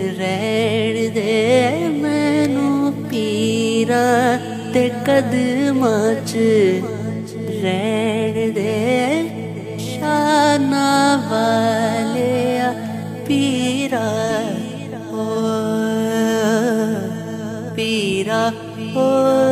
ਰਹਿਣ ਦੇ ਮੈਨੂੰ ਪੀਰਾ ਤੇ ਕਦਮਾਂ 'ਚ ਰਹਿਣ ਦੇ ਸ਼ਾਨਾ ਵਾਲਿਆ ਪੀਰਾ, ਓ ਪੀਰਾ, ਓ